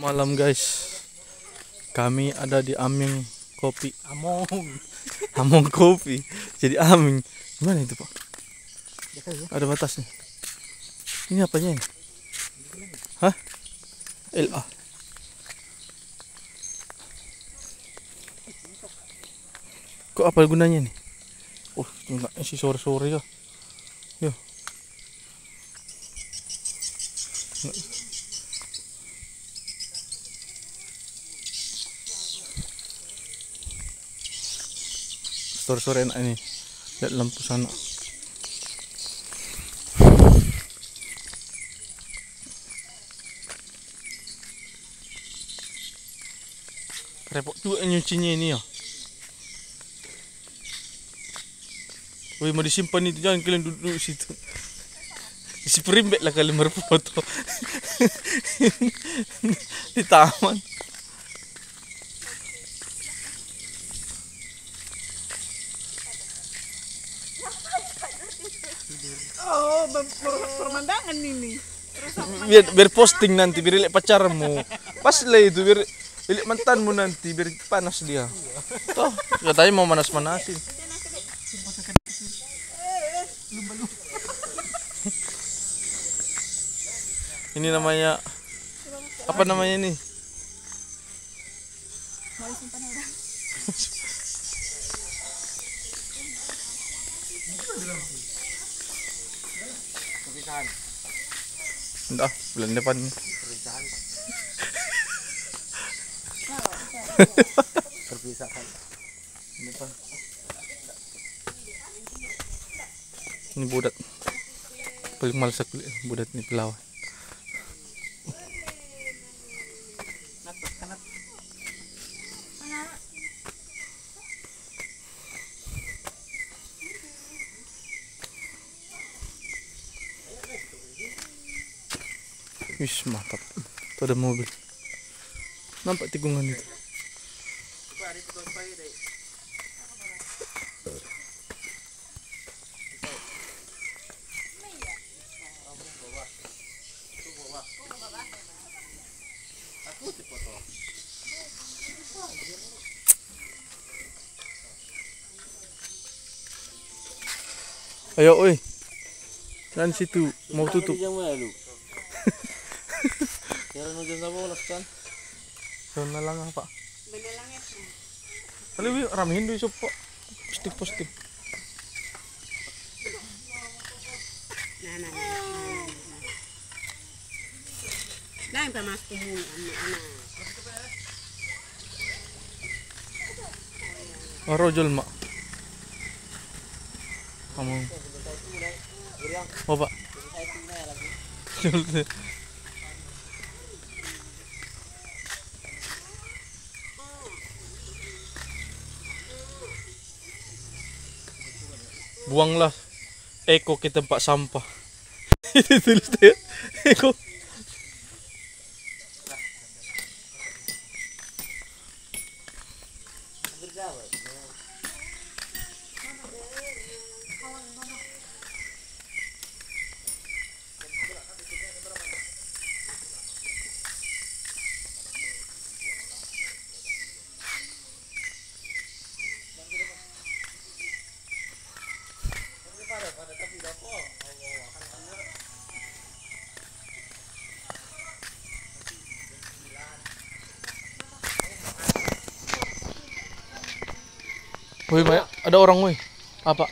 Malam guys, kami ada di Aming Kopi. Among. Among Kopi. Jadi Aming. Gimana itu pak? Ada batasnya. Ini apanya ini? Hah? LA. Kok apa gunanya nih? Oh, enggak si sore-sore ya. Yo. Sore-sore enak ini. Lihat lampu sana. Repot juga nyucinya ini ya. Woi mau disimpan itu jangan kalian duduk, situ. Isi perimbet lah kalian berfoto di taman. Oh, pemandangan ini. biar biar posting nanti biar lihat pacarmu. Pas lah itu biar lihat mantanmu nanti biar panas dia. Toh katanya mau manas manasin ini namanya apa namanya ini Enggak, bulan depan nih. Perpisahan. Depan. Ini budat. Paling males aku lihat budat ini pelawan. Wis mantap. Tuh ada mobil. Nampak tikungan itu. Ayo, oi. Jangan situ, mau tutup. Doon na lang ah, pak. Alam mo, ramihin doon yung po. Posting, posting. Lang tamas ko muna ano ana. Oh, rojol mak. Kamu. Oh, pak. Buanglah Eko ke tempat sampah. Itu tulis dia. Eko. Woi, Maya, ada orang woi. Apa?